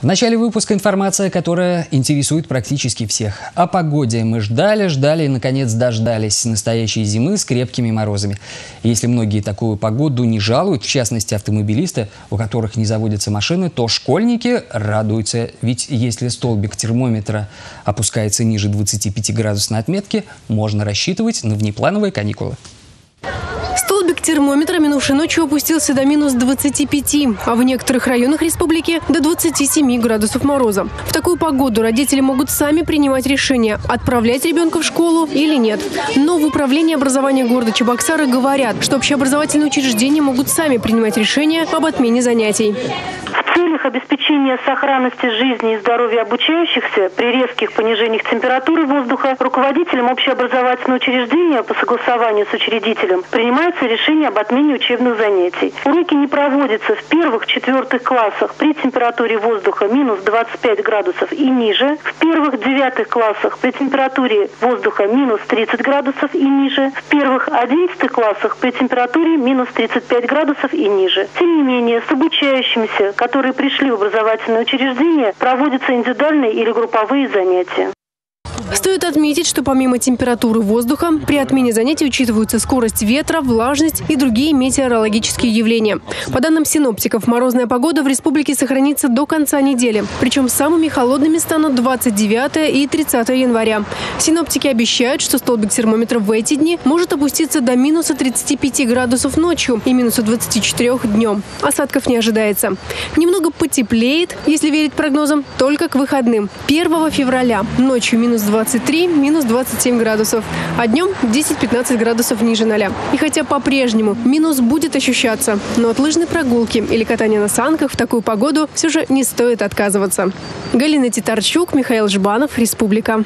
В начале выпуска информация, которая интересует практически всех. О погоде мы ждали, ждали и, наконец, дождались настоящей зимы с крепкими морозами. Если многие такую погоду не жалуют, в частности автомобилисты, у которых не заводятся машины, то школьники радуются. Ведь если столбик термометра опускается ниже 25 градусной отметки, можно рассчитывать на внеплановые каникулы. Столбик термометра минувшей ночью опустился до минус 25, а в некоторых районах республики до 27 градусов мороза. В такую погоду родители могут сами принимать решение, отправлять ребенка в школу или нет. Но в Управлении образования города Чебоксары говорят, что общеобразовательные учреждения могут сами принимать решение об отмене занятий целях обеспечения сохранности жизни и здоровья обучающихся при резких понижениях температуры воздуха руководителем общеобразовательного учреждения по согласованию с учредителем принимается решение об отмене учебных занятий. Уроки не проводятся в первых-четвертых классах при температуре воздуха минус 25 градусов и ниже, в первых-девятых классах при температуре воздуха минус 30 градусов и ниже, в первых-одиннадцатых классах при температуре минус 35 градусов и ниже. Тем не менее, с обучающимися, которые которые пришли в образовательное учреждение, проводятся индивидуальные или групповые занятия. Стоит отметить, что помимо температуры воздуха, при отмене занятий учитываются скорость ветра, влажность и другие метеорологические явления. По данным синоптиков, морозная погода в республике сохранится до конца недели. Причем самыми холодными станут 29 и 30 января. Синоптики обещают, что столбик термометра в эти дни может опуститься до минуса 35 градусов ночью и минуса 24 днем. Осадков не ожидается. Немного потеплеет, если верить прогнозам, только к выходным. 1 февраля ночью минус 20 23, минус 27 градусов, а днем 10-15 градусов ниже ноля. И хотя по-прежнему минус будет ощущаться, но от лыжной прогулки или катания на санках в такую погоду все же не стоит отказываться. Галина Титарчук, Михаил Жбанов, Республика.